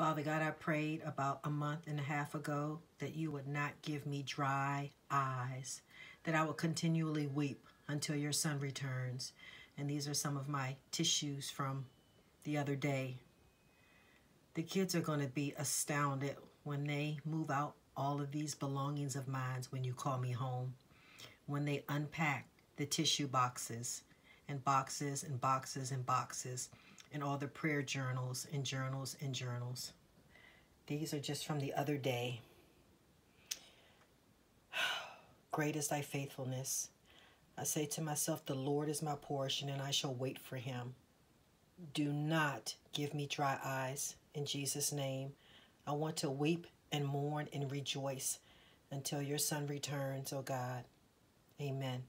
Father God, I prayed about a month and a half ago that you would not give me dry eyes, that I would continually weep until your son returns. And these are some of my tissues from the other day. The kids are going to be astounded when they move out all of these belongings of mine when you call me home, when they unpack the tissue boxes and boxes and boxes and boxes and all the prayer journals and journals and journals. These are just from the other day. Great is thy faithfulness. I say to myself, The Lord is my portion, and I shall wait for him. Do not give me dry eyes in Jesus' name. I want to weep and mourn and rejoice until your son returns, O oh God. Amen.